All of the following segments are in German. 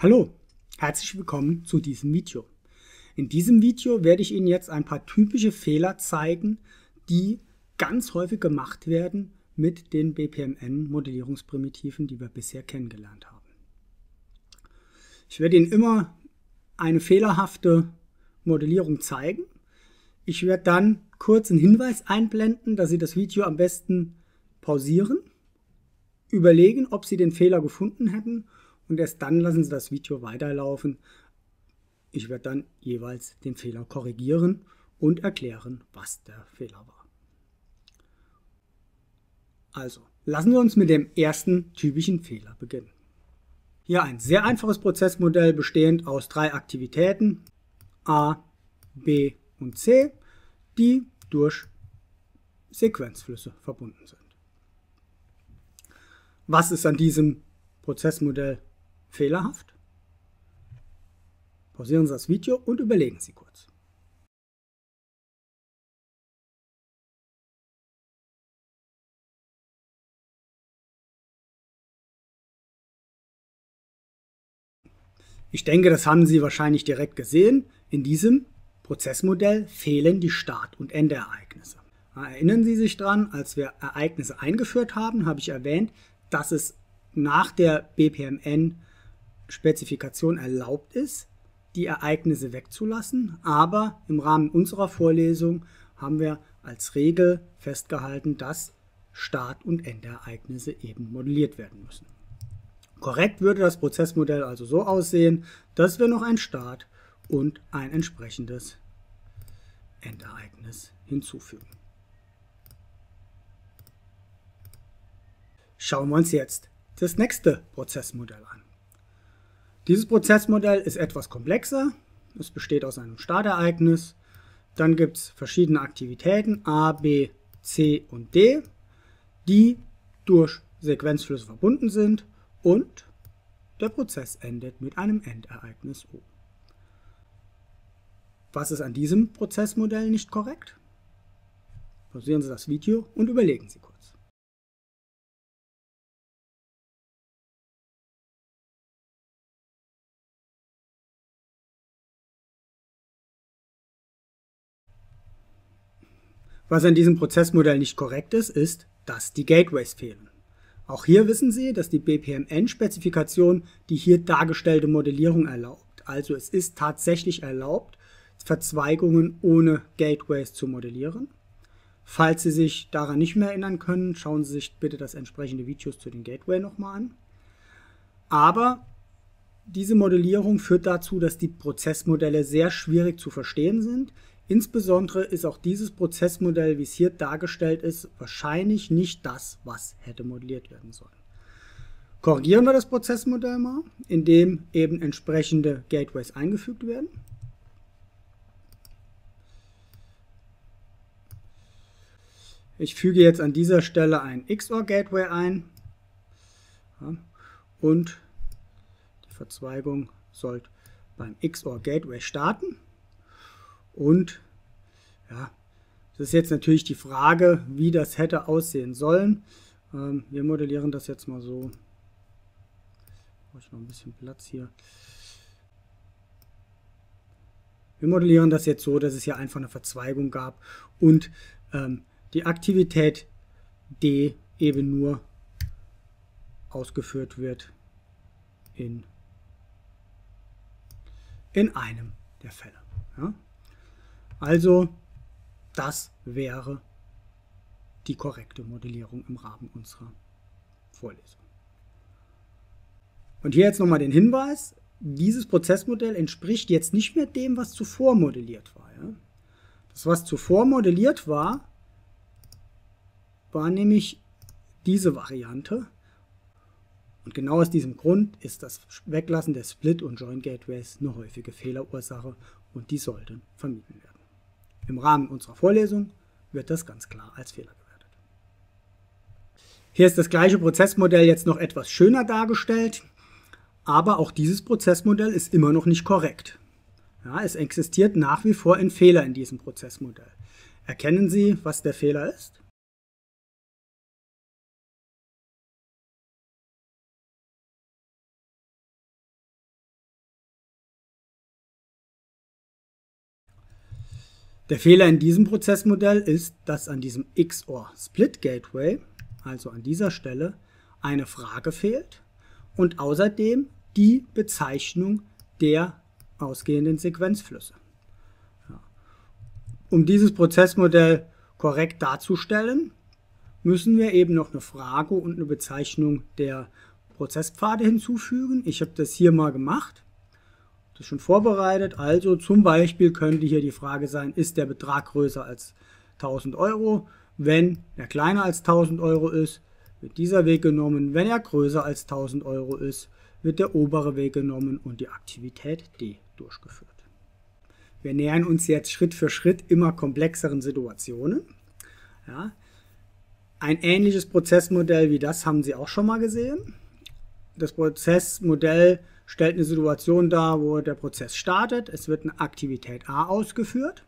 Hallo, herzlich willkommen zu diesem Video. In diesem Video werde ich Ihnen jetzt ein paar typische Fehler zeigen, die ganz häufig gemacht werden mit den BPMN-Modellierungsprimitiven, die wir bisher kennengelernt haben. Ich werde Ihnen immer eine fehlerhafte Modellierung zeigen. Ich werde dann kurz einen Hinweis einblenden, dass Sie das Video am besten pausieren, überlegen, ob Sie den Fehler gefunden hätten und erst dann lassen Sie das Video weiterlaufen. Ich werde dann jeweils den Fehler korrigieren und erklären, was der Fehler war. Also, lassen wir uns mit dem ersten typischen Fehler beginnen. Hier ein sehr einfaches Prozessmodell bestehend aus drei Aktivitäten A, B und C, die durch Sequenzflüsse verbunden sind. Was ist an diesem Prozessmodell fehlerhaft? Pausieren Sie das Video und überlegen Sie kurz. Ich denke, das haben Sie wahrscheinlich direkt gesehen. In diesem Prozessmodell fehlen die Start- und Endereignisse. Erinnern Sie sich daran, als wir Ereignisse eingeführt haben, habe ich erwähnt, dass es nach der BPMN Spezifikation erlaubt ist, die Ereignisse wegzulassen, aber im Rahmen unserer Vorlesung haben wir als Regel festgehalten, dass Start- und Endereignisse eben modelliert werden müssen. Korrekt würde das Prozessmodell also so aussehen, dass wir noch ein Start- und ein entsprechendes Endereignis hinzufügen. Schauen wir uns jetzt das nächste Prozessmodell an. Dieses Prozessmodell ist etwas komplexer. Es besteht aus einem Startereignis. Dann gibt es verschiedene Aktivitäten A, B, C und D, die durch Sequenzflüsse verbunden sind und der Prozess endet mit einem Endereignis O. Was ist an diesem Prozessmodell nicht korrekt? Pausieren Sie das Video und überlegen Sie kurz. Was an diesem Prozessmodell nicht korrekt ist, ist, dass die Gateways fehlen. Auch hier wissen Sie, dass die BPMN-Spezifikation die hier dargestellte Modellierung erlaubt. Also es ist tatsächlich erlaubt, Verzweigungen ohne Gateways zu modellieren. Falls Sie sich daran nicht mehr erinnern können, schauen Sie sich bitte das entsprechende Video zu den Gateway nochmal an. Aber diese Modellierung führt dazu, dass die Prozessmodelle sehr schwierig zu verstehen sind. Insbesondere ist auch dieses Prozessmodell, wie es hier dargestellt ist, wahrscheinlich nicht das, was hätte modelliert werden sollen. Korrigieren wir das Prozessmodell mal, indem eben entsprechende Gateways eingefügt werden. Ich füge jetzt an dieser Stelle ein XOR-Gateway ein und die Verzweigung sollte beim XOR-Gateway starten. Und ja, das ist jetzt natürlich die Frage, wie das hätte aussehen sollen. Ähm, wir modellieren das jetzt mal so. Brauche ich noch ein bisschen Platz hier. Wir modellieren das jetzt so, dass es hier einfach eine Verzweigung gab und ähm, die Aktivität D eben nur ausgeführt wird in, in einem der Fälle. Ja? Also das wäre die korrekte Modellierung im Rahmen unserer Vorlesung. Und hier jetzt nochmal den Hinweis, dieses Prozessmodell entspricht jetzt nicht mehr dem, was zuvor modelliert war. Ja? Das, was zuvor modelliert war, war nämlich diese Variante. Und genau aus diesem Grund ist das Weglassen der Split- und Join-Gateways eine häufige Fehlerursache und die sollte vermieden werden. Im Rahmen unserer Vorlesung wird das ganz klar als Fehler gewertet. Hier ist das gleiche Prozessmodell jetzt noch etwas schöner dargestellt, aber auch dieses Prozessmodell ist immer noch nicht korrekt. Ja, es existiert nach wie vor ein Fehler in diesem Prozessmodell. Erkennen Sie, was der Fehler ist? Der Fehler in diesem Prozessmodell ist, dass an diesem XOR Split Gateway, also an dieser Stelle, eine Frage fehlt und außerdem die Bezeichnung der ausgehenden Sequenzflüsse. Um dieses Prozessmodell korrekt darzustellen, müssen wir eben noch eine Frage und eine Bezeichnung der Prozesspfade hinzufügen. Ich habe das hier mal gemacht. Das schon vorbereitet. Also zum Beispiel könnte hier die Frage sein, ist der Betrag größer als 1000 Euro? Wenn er kleiner als 1000 Euro ist, wird dieser Weg genommen. Wenn er größer als 1000 Euro ist, wird der obere Weg genommen und die Aktivität D durchgeführt. Wir nähern uns jetzt Schritt für Schritt immer komplexeren Situationen. Ja. Ein ähnliches Prozessmodell wie das haben Sie auch schon mal gesehen. Das Prozessmodell stellt eine Situation dar, wo der Prozess startet. Es wird eine Aktivität A ausgeführt.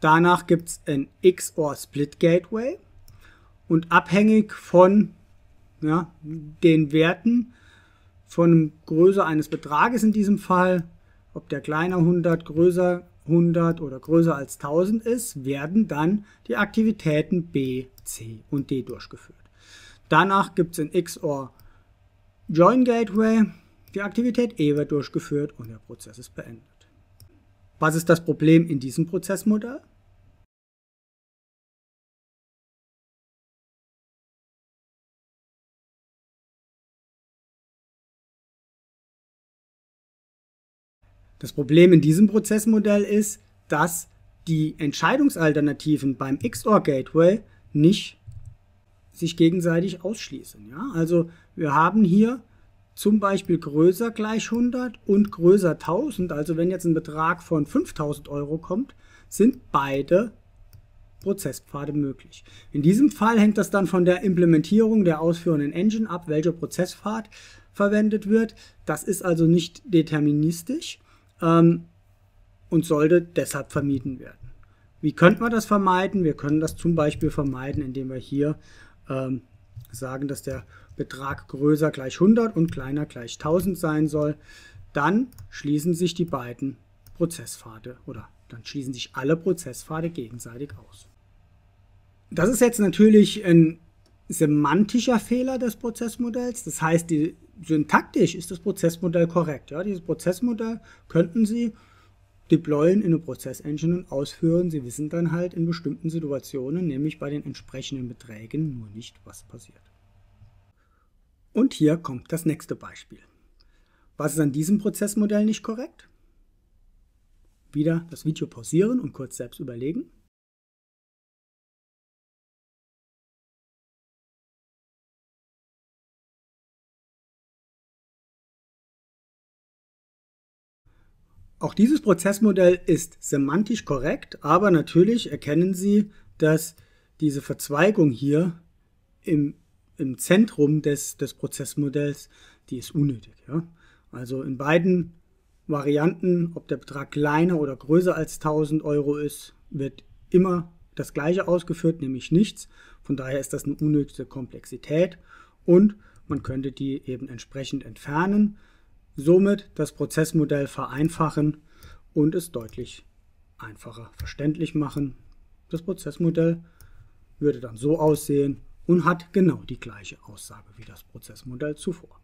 Danach gibt es ein XOR Split Gateway. Und abhängig von ja, den Werten von Größe eines Betrages in diesem Fall, ob der kleiner 100, größer 100 oder größer als 1000 ist, werden dann die Aktivitäten B, C und D durchgeführt. Danach gibt es in XOR Join Gateway, die Aktivität E wird durchgeführt und der Prozess ist beendet. Was ist das Problem in diesem Prozessmodell? Das Problem in diesem Prozessmodell ist, dass die Entscheidungsalternativen beim XOR Gateway nicht sich gegenseitig ausschließen. Ja? Also wir haben hier zum Beispiel größer gleich 100 und größer 1000. Also wenn jetzt ein Betrag von 5000 Euro kommt, sind beide Prozesspfade möglich. In diesem Fall hängt das dann von der Implementierung der ausführenden Engine ab, welcher Prozesspfad verwendet wird. Das ist also nicht deterministisch ähm, und sollte deshalb vermieden werden. Wie könnte man das vermeiden? Wir können das zum Beispiel vermeiden, indem wir hier ähm, sagen, dass der Betrag größer gleich 100 und kleiner gleich 1000 sein soll. Dann schließen sich die beiden Prozesspfade oder dann schließen sich alle Prozesspfade gegenseitig aus. Das ist jetzt natürlich ein semantischer Fehler des Prozessmodells. Das heißt, die, syntaktisch ist das Prozessmodell korrekt. Ja, dieses Prozessmodell könnten Sie deployen in eine Prozessengine und ausführen. Sie wissen dann halt in bestimmten Situationen, nämlich bei den entsprechenden Beträgen, nur nicht, was passiert. Und hier kommt das nächste Beispiel. Was ist an diesem Prozessmodell nicht korrekt? Wieder das Video pausieren und kurz selbst überlegen. Auch dieses Prozessmodell ist semantisch korrekt, aber natürlich erkennen Sie, dass diese Verzweigung hier im, im Zentrum des, des Prozessmodells, die ist unnötig. Ja? Also in beiden Varianten, ob der Betrag kleiner oder größer als 1000 Euro ist, wird immer das gleiche ausgeführt, nämlich nichts. Von daher ist das eine unnötige Komplexität und man könnte die eben entsprechend entfernen somit das Prozessmodell vereinfachen und es deutlich einfacher verständlich machen. Das Prozessmodell würde dann so aussehen und hat genau die gleiche Aussage wie das Prozessmodell zuvor.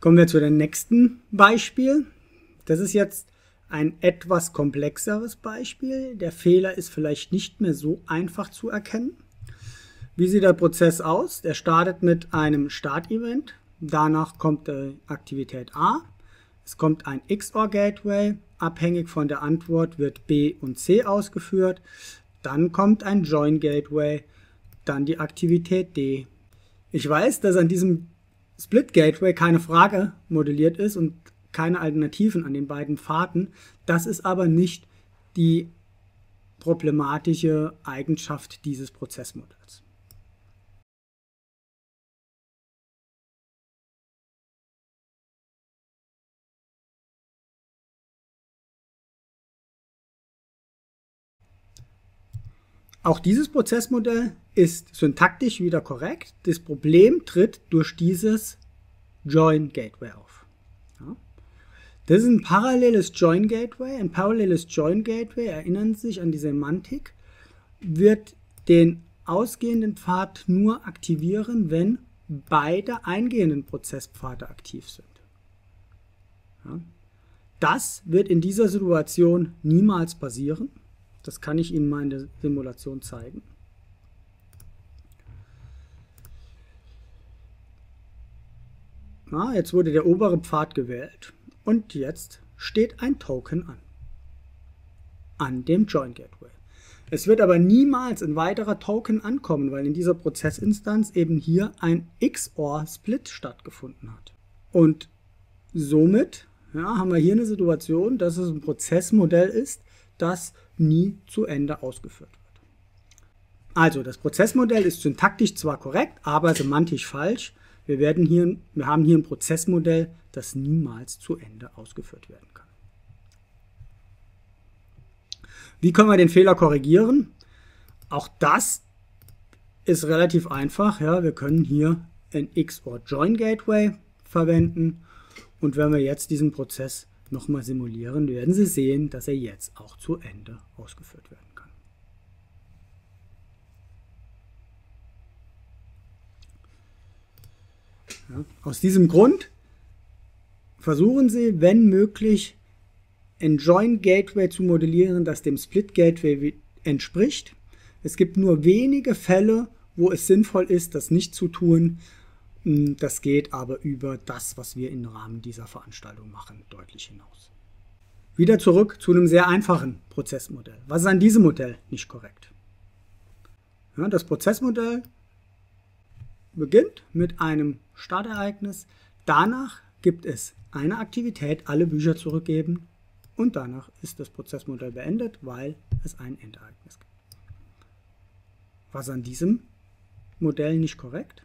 Kommen wir zu dem nächsten Beispiel. Das ist jetzt ein etwas komplexeres Beispiel. Der Fehler ist vielleicht nicht mehr so einfach zu erkennen. Wie sieht der Prozess aus? Der startet mit einem Start-Event. Danach kommt die Aktivität A. Es kommt ein XOR-Gateway. Abhängig von der Antwort wird B und C ausgeführt. Dann kommt ein Join-Gateway. Dann die Aktivität D. Ich weiß, dass an diesem Split-Gateway keine Frage modelliert ist und keine Alternativen an den beiden Pfaden. Das ist aber nicht die problematische Eigenschaft dieses Prozessmodells. Auch dieses Prozessmodell ist syntaktisch wieder korrekt. Das Problem tritt durch dieses Join Gateway auf. Ja. Das ist ein paralleles Join Gateway. Ein paralleles Join Gateway, erinnern Sie sich an die Semantik, wird den ausgehenden Pfad nur aktivieren, wenn beide eingehenden Prozesspfade aktiv sind. Ja. Das wird in dieser Situation niemals passieren. Das kann ich Ihnen mal in der Simulation zeigen. Na, jetzt wurde der obere Pfad gewählt und jetzt steht ein Token an. An dem Join Gateway. Es wird aber niemals ein weiterer Token ankommen, weil in dieser Prozessinstanz eben hier ein XOR-Split stattgefunden hat. Und somit ja, haben wir hier eine Situation, dass es ein Prozessmodell ist, das nie zu Ende ausgeführt wird. Also das Prozessmodell ist syntaktisch zwar korrekt, aber semantisch falsch. Wir, werden hier, wir haben hier ein Prozessmodell, das niemals zu Ende ausgeführt werden kann. Wie können wir den Fehler korrigieren? Auch das ist relativ einfach. Ja, wir können hier ein XOR Join Gateway verwenden. Und wenn wir jetzt diesen Prozess nochmal simulieren, werden Sie sehen, dass er jetzt auch zu Ende ausgeführt werden kann. Ja, aus diesem Grund versuchen Sie, wenn möglich, ein Join Gateway zu modellieren, das dem Split Gateway entspricht. Es gibt nur wenige Fälle, wo es sinnvoll ist, das nicht zu tun. Das geht aber über das, was wir im Rahmen dieser Veranstaltung machen, deutlich hinaus. Wieder zurück zu einem sehr einfachen Prozessmodell. Was ist an diesem Modell nicht korrekt? Ja, das Prozessmodell beginnt mit einem Startereignis. Danach gibt es eine Aktivität, alle Bücher zurückgeben und danach ist das Prozessmodell beendet, weil es ein Endereignis gibt. Was an diesem Modell nicht korrekt?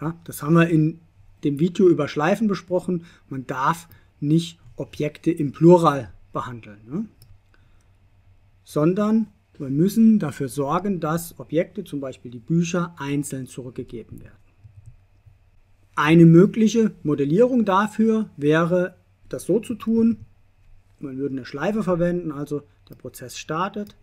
Ja, das haben wir in dem Video über Schleifen besprochen. Man darf nicht Objekte im Plural behandeln, ne? sondern wir müssen dafür sorgen, dass Objekte, zum Beispiel die Bücher, einzeln zurückgegeben werden. Eine mögliche Modellierung dafür wäre, das so zu tun. Man würde eine Schleife verwenden, also der Prozess startet.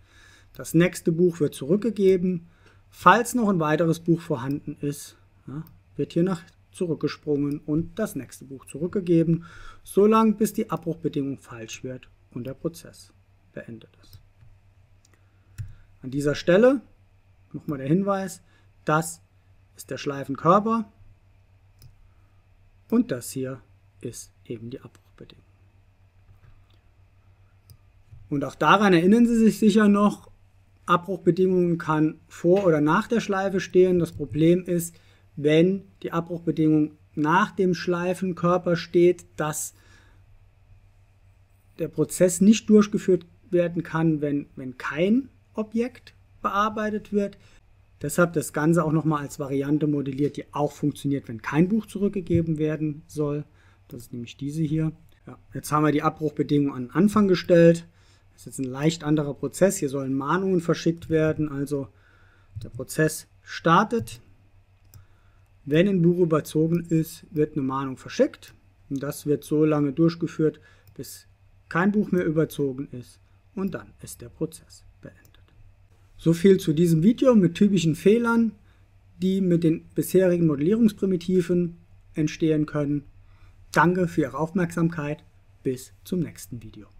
Das nächste Buch wird zurückgegeben. Falls noch ein weiteres Buch vorhanden ist, ja, wird hier nach zurückgesprungen und das nächste Buch zurückgegeben, solange bis die Abbruchbedingung falsch wird und der Prozess beendet ist. An dieser Stelle nochmal der Hinweis, das ist der Schleifenkörper und das hier ist eben die Abbruchbedingung. Und auch daran erinnern Sie sich sicher noch, Abbruchbedingungen kann vor oder nach der Schleife stehen. Das Problem ist, wenn die Abbruchbedingung nach dem Schleifenkörper steht, dass der Prozess nicht durchgeführt werden kann, wenn, wenn kein Objekt bearbeitet wird. Deshalb das Ganze auch nochmal als Variante modelliert, die auch funktioniert, wenn kein Buch zurückgegeben werden soll. Das ist nämlich diese hier. Ja, jetzt haben wir die Abbruchbedingungen an Anfang gestellt. Das ist jetzt ein leicht anderer Prozess. Hier sollen Mahnungen verschickt werden. Also der Prozess startet. Wenn ein Buch überzogen ist, wird eine Mahnung verschickt. Und das wird so lange durchgeführt, bis kein Buch mehr überzogen ist. Und dann ist der Prozess beendet. So viel zu diesem Video mit typischen Fehlern, die mit den bisherigen Modellierungsprimitiven entstehen können. Danke für Ihre Aufmerksamkeit. Bis zum nächsten Video.